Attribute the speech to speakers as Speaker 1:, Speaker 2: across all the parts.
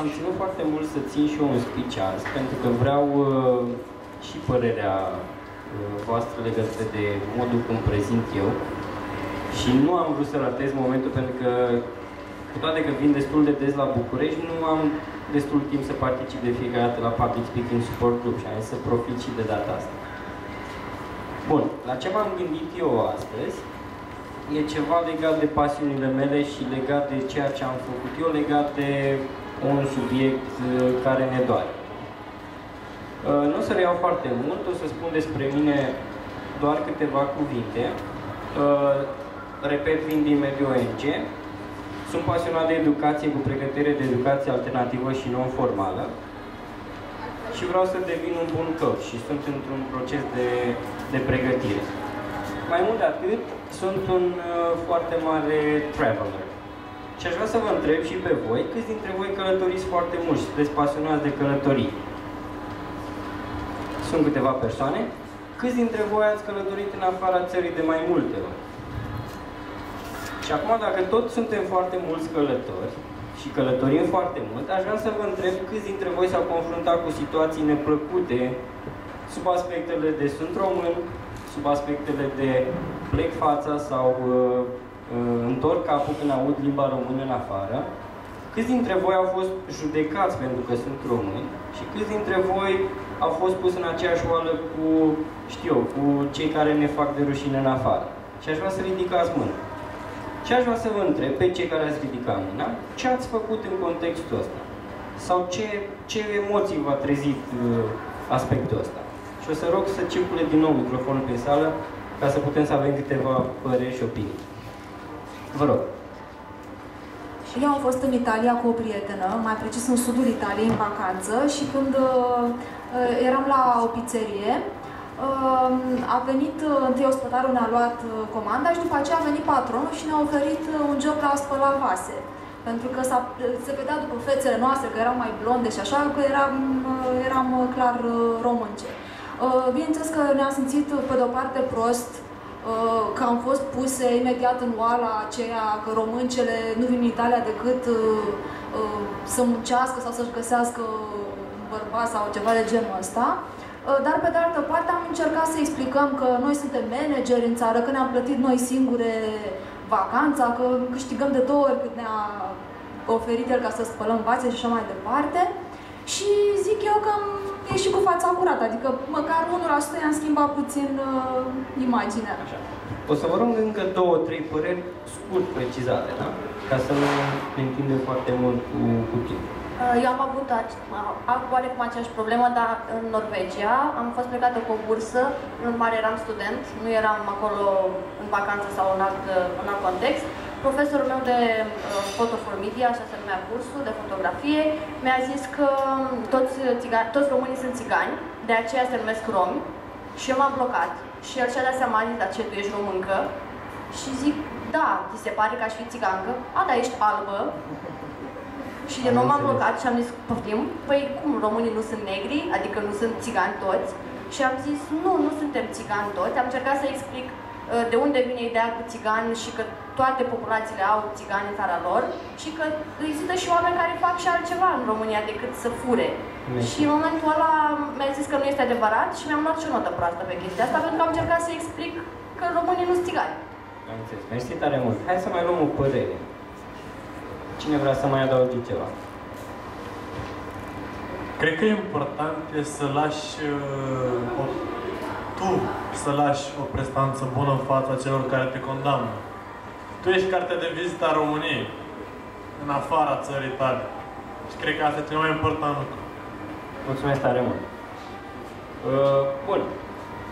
Speaker 1: am ținut foarte mult să țin și eu un speech azi, pentru că vreau uh, și părerea uh, voastră legată de modul cum prezint eu. Și nu am vrut să ratez momentul pentru că, cu toate că vin destul de des la București, nu am destul timp să particip de fiecare dată la Public Speaking Support Group și am zis să profit și de data asta. Bun, la ce m-am gândit eu astăzi e ceva legat de pasiunile mele și legat de ceea ce am făcut eu, legat de un subiect uh, care ne doare. Uh, nu o să reiau foarte mult, o să spun despre mine doar câteva cuvinte. Uh, repet, vin din mediul ONG. Sunt pasionat de educație cu pregătire de educație alternativă și non-formală și vreau să devin un bun coach și sunt într-un proces de, de pregătire. Mai mult de atât, sunt un uh, foarte mare traveler. Și aș vrea să vă întreb și pe voi, câți dintre voi călătoriți foarte mult și sunteți pasionați de călătorii? Sunt câteva persoane. Câți dintre voi ați călătorit în afara țării de mai multe ori? Și acum, dacă tot suntem foarte mulți călători și călătorim foarte mult, aș vrea să vă întreb câți dintre voi s-au confruntat cu situații neplăcute sub aspectele de sunt român, sub aspectele de plec fața sau uh, uh, întorc capul când aud limba română în afară. Câți dintre voi au fost judecați pentru că sunt români și câți dintre voi au fost pus în aceeași oală cu, știu eu, cu cei care ne fac de rușine în afară. Și aș vrea să ridicați mâna. Și aș vrea să vă întreb pe cei care ați ridicat mâna, ce ați făcut în contextul ăsta? Sau ce, ce emoții v-a trezit uh, aspectul ăsta? Și o să rog să circule din nou microfonul pe sală ca să putem să avem câteva păreri și opinii. Vă rog.
Speaker 2: Și eu am fost în Italia cu o prietenă, mai precis în sudul Italiei, în vacanță, și când uh, eram la o pizzerie, uh, a venit, uh, întâi ospătarul ne-a luat uh, comanda și după aceea a venit patronul și ne-a oferit uh, un job la a spăla vase. Pentru că se vedea după fețele noastre că erau mai blonde și așa, că eram, uh, eram clar românce. Uh, bineînțeles că ne-am simțit, uh, pe de-o parte, prost, uh, că am fost puse imediat în oala aceea că româncele nu vin în Italia decât să muncească sau să-și găsească un bărbat sau ceva de genul ăsta. Dar, pe de altă parte, am încercat să explicăm că noi suntem manageri în țară, că ne-am plătit noi singure vacanța, că câștigăm de două ori cât ne-a oferit el ca să spălăm vațe și așa mai departe. Și zic eu că am ieșit cu fața curată, adică măcar 1% i-am schimbat puțin uh, imaginea. Așa.
Speaker 1: O să vă rog încă două, trei păreri scurt precizate, da? Ca să nu ne întindem foarte mult cu, cu timp.
Speaker 3: Uh, eu am avut oarecum aceeași problemă, dar în Norvegia am fost plecată cu o bursă, în urmare eram student, nu eram acolo în vacanță sau în alt, în alt context Profesorul meu de uh, Photo for Media, așa se numea cursul de fotografie, mi-a zis că toți, țigani, toți românii sunt țigani, de aceea se numesc romi și eu m-am blocat. Și el și-a dat seama, a zis, dar ce, tu ești româncă? Și zic, da, ți se pare că aș fi țigancă? A, da, ești albă. Și de nou m-am blocat și am zis, poftim, păi cum, românii nu sunt negri, adică nu sunt țigani toți? Și am zis, nu, nu suntem țigani toți. Am încercat să explic Uh, de unde vine ideea cu țigani și că toate populațiile au țigani în țara lor și că există și oameni care fac și altceva în România decât să fure. Mersi. Și în momentul ăla mi-a zis că nu este adevărat și mi-am luat și o notă proastă pe chestia asta pentru că am încercat să explic că românii nu sunt țigani.
Speaker 1: Am înțeles. Mersi tare mult. Hai să mai luăm o părere. Cine vrea să mai adaugi ceva?
Speaker 4: Cred că e important e să lași uh, o tu să lași o prestanță bună în fața celor care te condamnă. Tu ești cartea de vizită a României, în afara țării tale. Și cred că asta e cel mai important lucru.
Speaker 1: Mulțumesc tare mult. Uh, bun.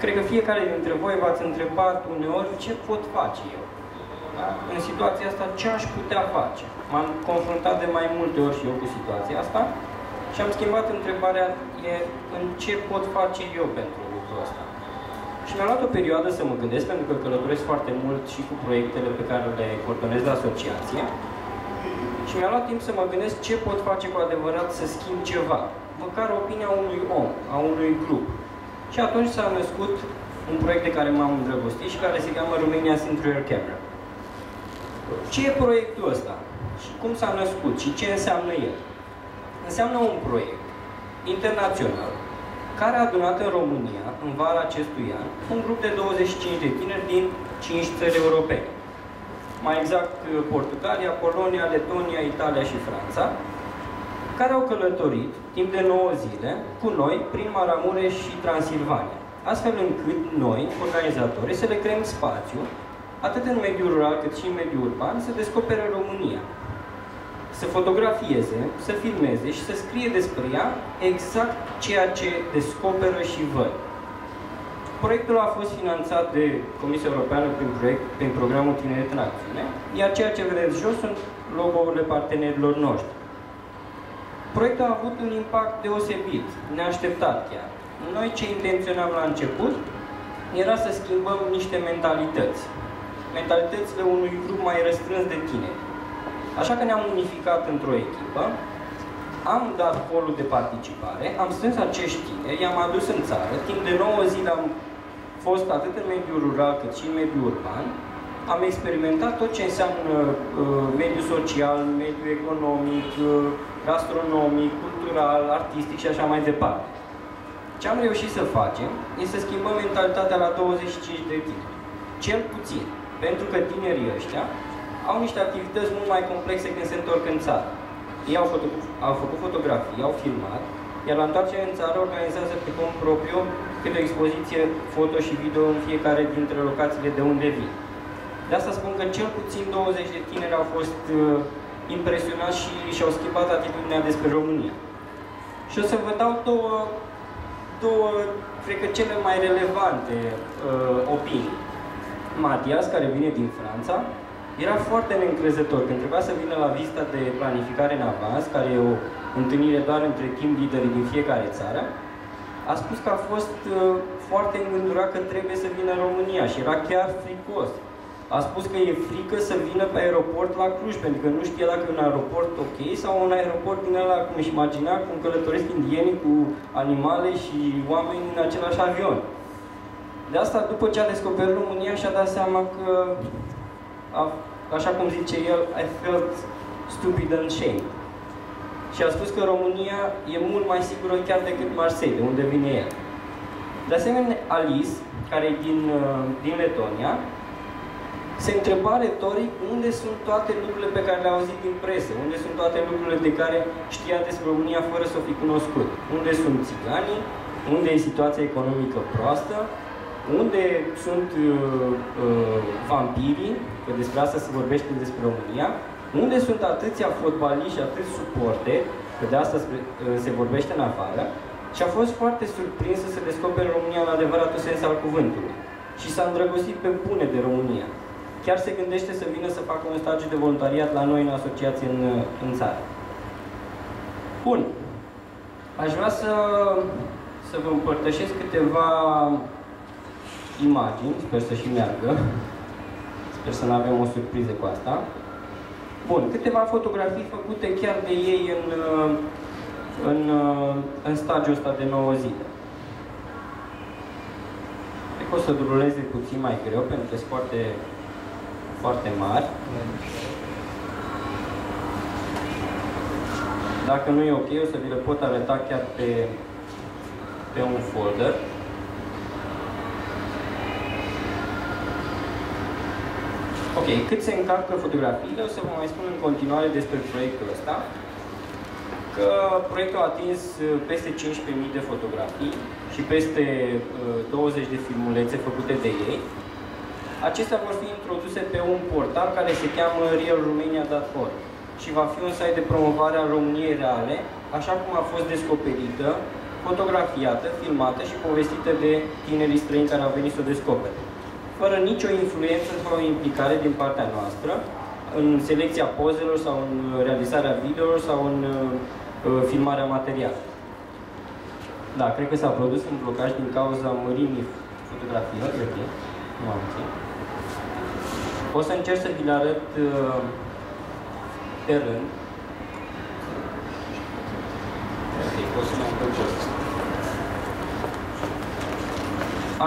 Speaker 1: Cred că fiecare dintre voi v-ați întrebat uneori ce pot face eu. Da? În situația asta, ce aș putea face? M-am confruntat de mai multe ori și eu cu situația asta și am schimbat întrebarea e în ce pot face eu pentru lucrul ăsta. Și mi-a luat o perioadă să mă gândesc, pentru că călătoresc foarte mult și cu proiectele pe care le coordonez la asociație. Și mi-a luat timp să mă gândesc ce pot face cu adevărat să schimb ceva. Măcar opinia unui om, a unui grup. Și atunci s-a născut un proiect de care m-am îndrăgostit și care se cheamă Romania Interior Camera. Ce e proiectul ăsta? Și cum s-a născut? Și ce înseamnă el? înseamnă un proiect internațional care a adunat în România, în vara acestui an, un grup de 25 de tineri din 5 țări europene. Mai exact, Portugalia, Polonia, Letonia, Italia și Franța, care au călătorit timp de 9 zile cu noi prin Maramureș și Transilvania, astfel încât noi, organizatorii, să le creăm spațiu, atât în mediul rural cât și în mediul urban, să descopere România, să fotografieze, să filmeze și să scrie despre ea exact ceea ce descoperă și văd. Proiectul a fost finanțat de Comisia Europeană prin, proiect, prin programul Tineret în Acțiune, iar ceea ce vedeți jos sunt logo-urile partenerilor noștri. Proiectul a avut un impact deosebit, neașteptat chiar. Noi ce intenționam la început era să schimbăm niște mentalități. Mentalitățile unui grup mai restrâns de tineri. Așa că ne-am unificat într-o echipă, am dat polul de participare, am strâns acești tineri, i-am adus în țară, timp de 9 zile am fost atât în mediul rural cât și în mediul urban, am experimentat tot ce înseamnă uh, mediul social, mediul economic, uh, gastronomic, cultural, artistic și așa mai departe. Ce am reușit să facem este să schimbăm mentalitatea la 25 de tineri. Cel puțin, pentru că tinerii ăștia au niște activități mult mai complexe când se întorc în țară. Ei au, făcut, au făcut fotografii, au filmat, iar la întoarcere în țară organizează pe cont propriu câte o expoziție foto și video în fiecare dintre locațiile de unde vin. De asta spun că cel puțin 20 de tineri au fost uh, impresionați și și-au schimbat atitudinea despre România. Și o să vă dau două, două cred că cele mai relevante uh, opinii. Matias, care vine din Franța, era foarte neîncrezător când trebuia să vină la vizita de planificare în avans, care e o întâlnire doar între team leaderii din fiecare țară, a spus că a fost uh, foarte îngândurat că trebuie să vină în România și era chiar fricos. A spus că e frică să vină pe aeroport la Cluj, pentru că nu știa dacă e un aeroport ok sau un aeroport din ăla, cum își imagina, cum călătoresc indienii cu animale și oameni în același avion. De asta, după ce a descoperit România, și-a dat seama că a, așa cum zice el, I felt stupid and shame. Și a spus că România e mult mai sigură chiar decât Marseille, de unde vine el. De asemenea, Alice, care e din, uh, din Letonia, se întreba retoric unde sunt toate lucrurile pe care le-a auzit din presă, unde sunt toate lucrurile de care știa despre România fără să o fi cunoscut, unde sunt țiganii, unde e situația economică proastă, unde sunt uh, uh, vampirii, că despre asta se vorbește despre România, unde sunt atâția fotbaliști și atâți suporte, că de asta uh, se vorbește în afară, și a fost foarte surprins să se descopere România în adevăratul sens al cuvântului. Și s-a îndrăgostit pe bune de România. Chiar se gândește să vină să facă un stagiu de voluntariat la noi în asociație în, în țară. Bun. Aș vrea să, să vă împărtășesc câteva imagini, sper să și meargă. Sper să nu avem o surpriză cu asta. Bun, câteva fotografii făcute chiar de ei în, în, în stagiul ăsta de 9 zile. Cred că o să duruleze puțin mai greu, pentru că sunt foarte, foarte mari. Dacă nu e ok, o să vi le pot arăta chiar pe, pe un folder. Ok, cât se încarcă fotografiile, o să vă mai spun în continuare despre proiectul ăsta, că proiectul a atins uh, peste 15.000 de fotografii și peste 20 uh, de filmulețe făcute de ei. Acestea vor fi introduse pe un portal care se cheamă realromania.org și va fi un site de promovare a României reale, așa cum a fost descoperită, fotografiată, filmată și povestită de tinerii străini care au venit să o descopere fără nicio influență sau implicare din partea noastră în selecția pozelor sau în realizarea videoelor sau în uh, filmarea materială. Da, cred că s-a produs un blocaj din cauza mărimii fotografiilor, ok, nu am țin. O să încerc să vi le arăt uh, pe rând.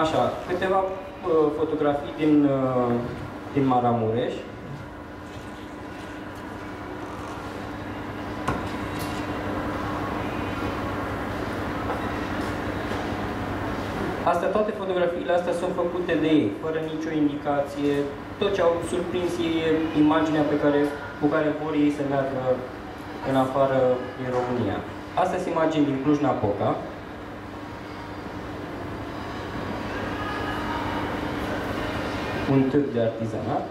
Speaker 1: Așa, câteva uh, fotografii din, uh, din Maramureș. Asta toate fotografiile astea sunt făcute de ei, fără nicio indicație. Tot ce au surprins ei e imaginea pe care, cu care vor ei să meargă în afară din România. Astea sunt imagini din Cluj-Napoca, Un târg de artizanat.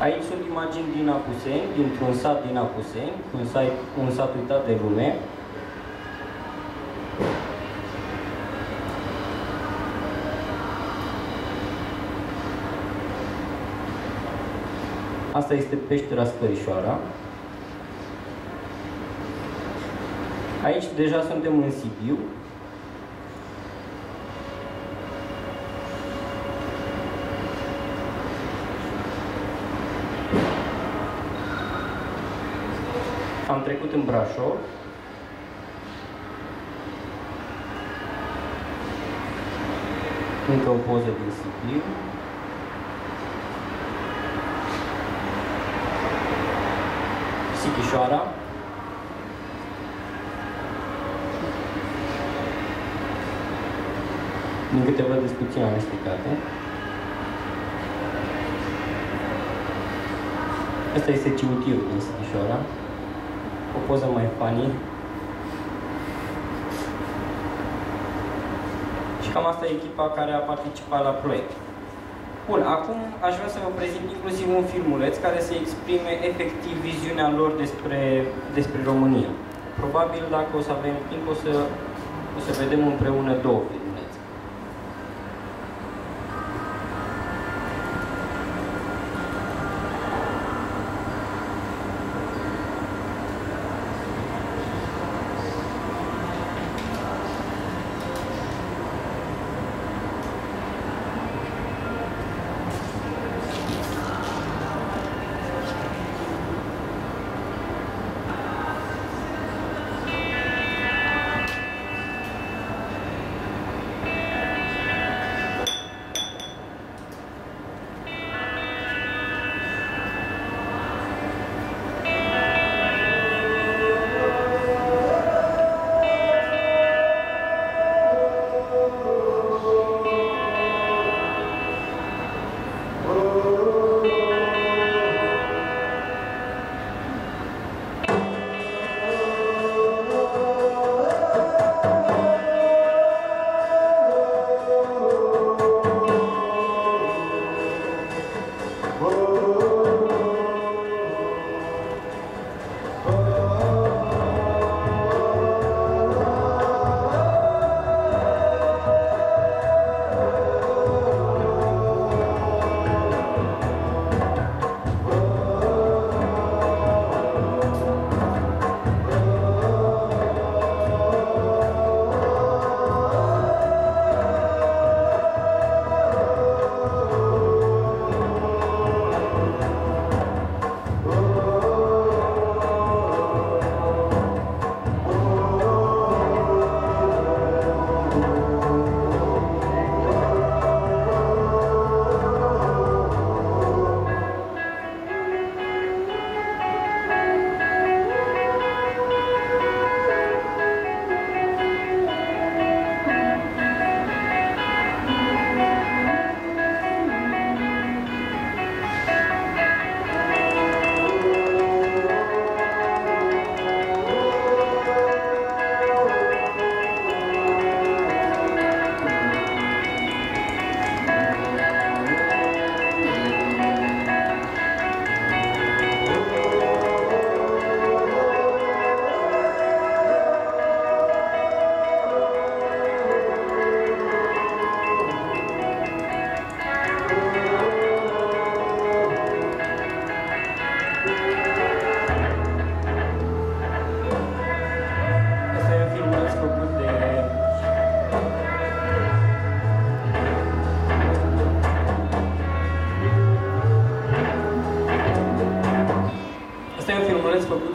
Speaker 1: Aici sunt imagini din Apuseni, dintr-un sat din Apuseni, un sat, un sat uitat de lume. Asta este peștera Scărișoara. Aici deja suntem în Sibiu. Am trecut în Brașov. Încă o poză din Sibiu. Sighișoara. Din câte văd, sunt puțin amestecate. Asta este cimitirul din Sighișoara. O poză mai funny. Și cam asta e echipa care a participat la proiect. Bun, acum aș vrea să vă prezint inclusiv un filmuleț care să exprime efectiv viziunea lor despre, despre România. Probabil, dacă o să avem timp, o să, o să vedem împreună două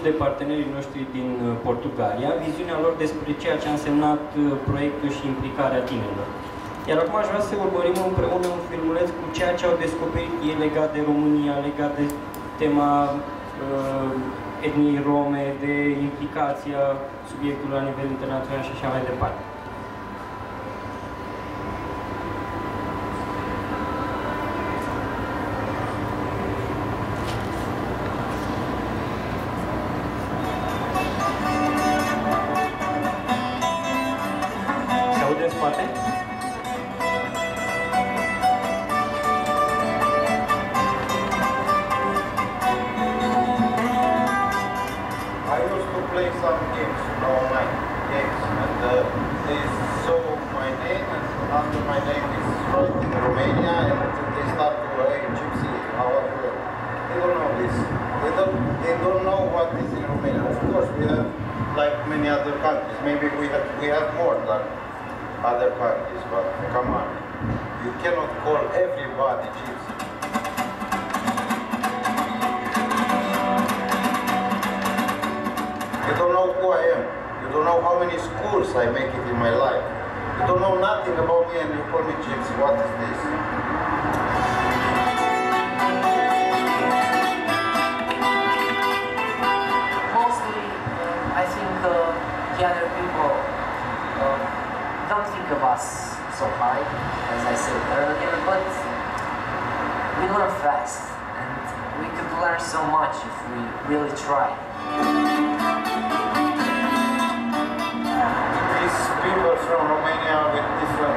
Speaker 1: de partenerii noștri din uh, Portugalia, viziunea lor despre ceea ce a însemnat uh, proiectul și implicarea tinerilor. Iar acum aș vrea să urmărim împreună un filmuleț cu ceea ce au descoperit ei legat de România, legat de tema uh, etniei rome, de implicația subiectului la nivel internațional și așa mai departe.
Speaker 5: You cannot call everybody Gypsy. You don't know who I am. You don't know how many schools I make it in my life. You don't know nothing about me and you call me gypsy. What is this?
Speaker 6: Mostly, I think uh, the other people uh, don't think of us so high, as I said earlier, but we learn fast, and we could learn so much if we really try.
Speaker 5: These people from Romania with different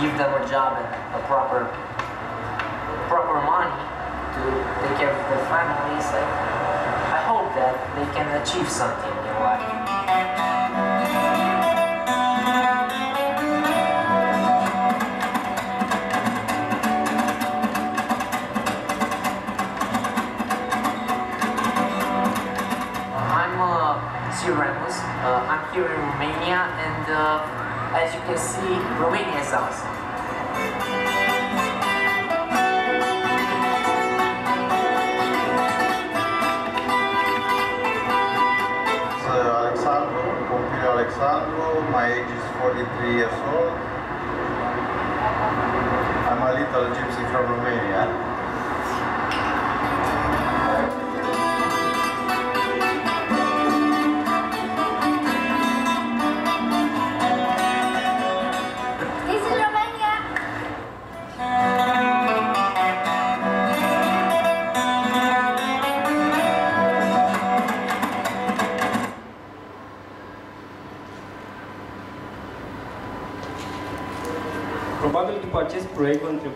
Speaker 6: give them a job and a proper proper money to take care of their families, I, I hope that they can achieve something in life. I'm uh, Siremus. Uh, I'm here in Romania, and uh, as you can see, Romania is awesome.
Speaker 5: It's uh, Alexandru, Pompilio Alexandru. My age is 43 years old. I'm a little gypsy from Romania.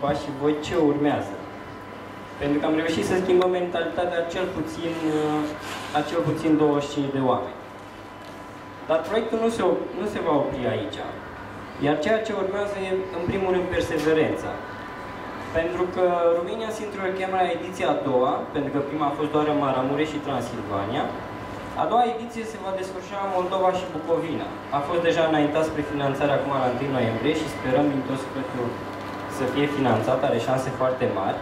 Speaker 1: Proiect vă întrebați și voi ce urmează. Pentru că am reușit să schimbăm mentalitatea cel puțin, uh, a cel puțin 25 de oameni. Dar proiectul nu se, op- nu se va opri aici. Iar ceea ce urmează e, în primul rând, perseverența. Pentru că România Sintru cheamă la ediția a doua, pentru că prima a fost doar în Maramureș și Transilvania. A doua ediție se va desfășura în Moldova și Bucovina. A fost deja înaintat spre finanțare acum la 1 noiembrie și sperăm din tot sufletul să fie finanțat, are șanse foarte mari.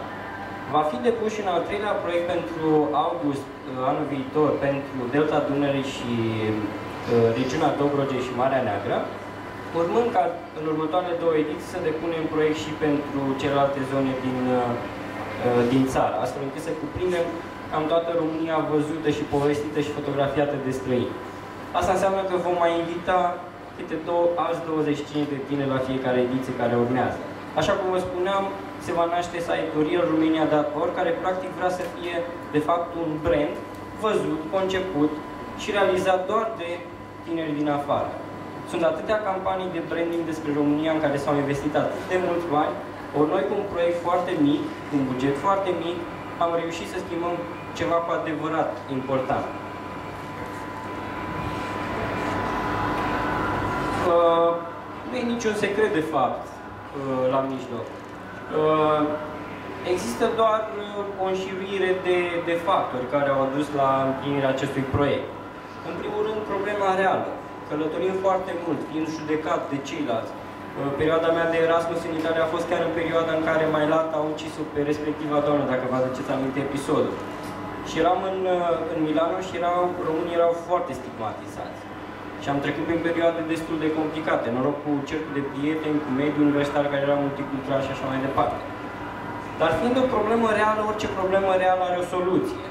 Speaker 1: Va fi depus și un al treilea proiect pentru august uh, anul viitor pentru Delta Dunării și uh, regiunea Dobrogei și Marea Neagră, urmând ca în următoarele două ediții să depunem proiect și pentru celelalte zone din, uh, uh, din țară, astfel încât să cuprindem cam toată România văzută și povestită și fotografiată de străini. Asta înseamnă că vom mai invita câte două, alți 25 de tine la fiecare ediție care urmează. Așa cum vă spuneam, se va naște site-ul Real Romania.org, care practic vrea să fie, de fapt, un brand văzut, conceput și realizat doar de tineri din afară. Sunt atâtea campanii de branding despre România în care s-au investit atât de mulți bani, ori noi cu un proiect foarte mic, cu un buget foarte mic, am reușit să schimbăm ceva cu adevărat important. Uh, nu e niciun secret de fapt uh, la mijloc. Uh, există doar uh, o înșiruire de, de factori care au adus la împlinirea acestui proiect. În primul rând, problema reală. Călătorim foarte mult, fiind judecat de ceilalți. Uh, Perioada mea de Erasmus în Italia a fost chiar în perioada în care mai lat a ucis-o pe respectiva doamnă, dacă vă aduceți aminte episodul. Și eram în, uh, în Milano și erau, românii erau foarte stigmatizați. Și am trecut prin perioade destul de complicate, noroc cu cercul de prieteni, cu mediul universitar care era multicultural și așa mai departe. Dar fiind o problemă reală, orice problemă reală are o soluție.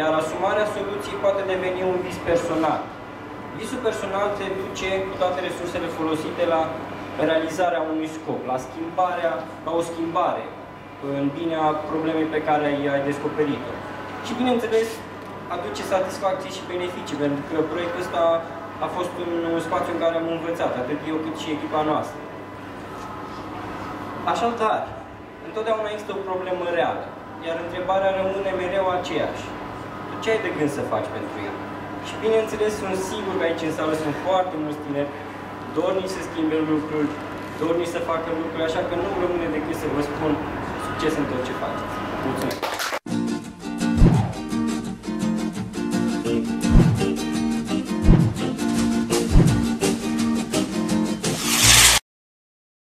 Speaker 1: iar asumarea soluției poate deveni un vis personal. Visul personal te duce cu toate resursele folosite la realizarea unui scop, la schimbarea, la o schimbare în binea problemei pe care ai descoperit-o. Și bineînțeles, aduce satisfacție și beneficii, pentru că proiectul ăsta a fost un spațiu în care am învățat, atât eu cât și echipa noastră. Așadar, întotdeauna există o problemă reală, iar întrebarea rămâne mereu aceeași. Tu ce ai de gând să faci pentru ea? Și bineînțeles, sunt sigur că aici în sală sunt foarte mulți tineri dornici să schimbe lucruri, dornici să facă lucruri, așa că nu rămâne decât să vă spun succes în tot ce faceți. Mulțumesc!